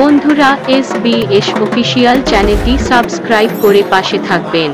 বন্ধুরা S B S official চ্যানেলটি subscribe করে পাশে থাকবেন।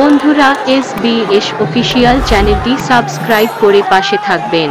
বন্ধুরা এস বি এস অফিসিয়াল চ্যানেলটি সাবস্ক্রাইব করে পাশে থাকবেন।